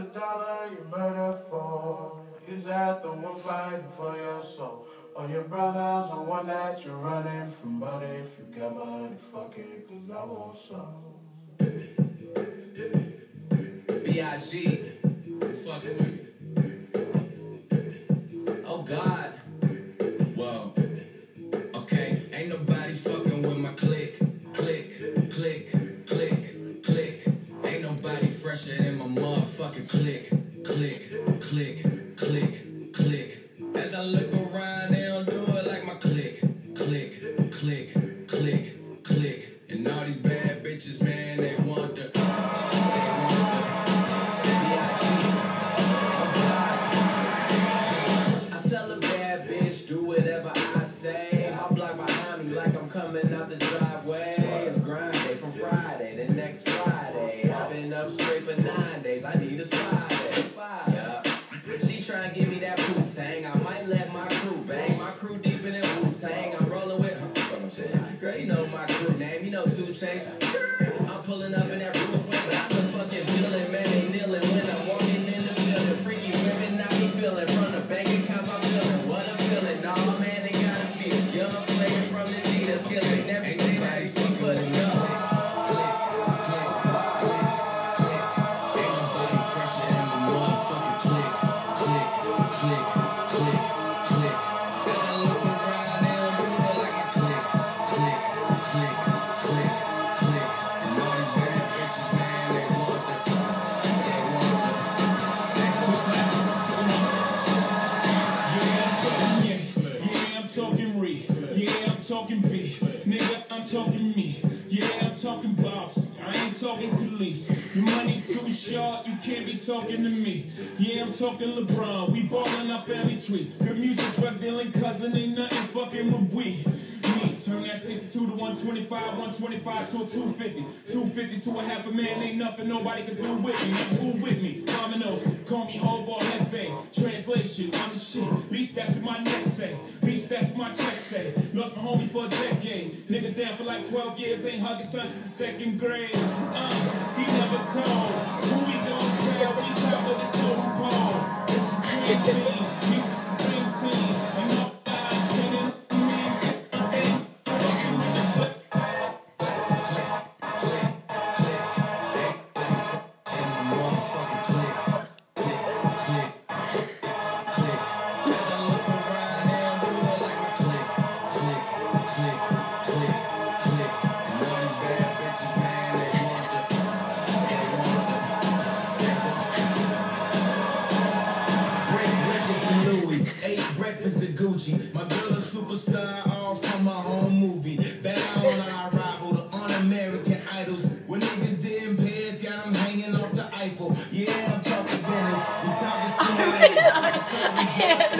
the dollar you murder for? Is that the one fighting for your soul? Or your brother's the one that you're running from? But if you got money, fuck it, cause I want some. B.I.G. Fucking with me. Oh God. Click, click, click, click. As I look around, they don't do it like my click, click, click, click, click. And all these bad bitches, man, they want the, they want the, I tell a bad bitch, do whatever I say. I block behind me like I'm coming out the driveway. It's grind day from Friday to next Friday. Try and give me that Wu Tang. I might let my crew bang. My crew deep in that Wu Tang. I'm rolling with. What Girl, you know my crew name. You know 2 Chainz. I'm pulling up in that Bruce Wayne, I'm the fucking villain, man. They kneeling when I'm walking in the building. Freaky women, I be feeling from the bank accounts. I'm feeling what I'm feeling. Nah, man, they gotta be young player from the D that's killing click, click. As I look around, they don't do like my click, click, click, click, click. And all these bad bitches, man, they want the, they want Yeah, I'm talking re. Yeah, I'm talking B. Nigga, I'm talking me. Yeah, I'm talking boss. I ain't talking police. Your money too short, you can't be talking to me. Yeah, I'm talking LeBron. We ballin' our family tree. Good music, drug dealing, cousin, ain't nothing fucking with we. Me, turn that 62 to 125, 125 to a 250. 250 to a half a man, ain't nothing nobody can do with me. Who with me? Dominoes, call me Hova Jefe. Translation, I'm the shit. At least that's what my neck say. At least that's what my check say. Lost my homie for a decade. Nigga down for like 12 years, ain't hugging son since the second grade. Uh, he never told. Who we gon' Gucci. My girl a superstar, all from my home movie. Back on our arrival, the un-American idols. When niggas didn't pay us, got them hanging off the Eiffel. Yeah, I'm talking business. We talking serious. I'm talking jokes.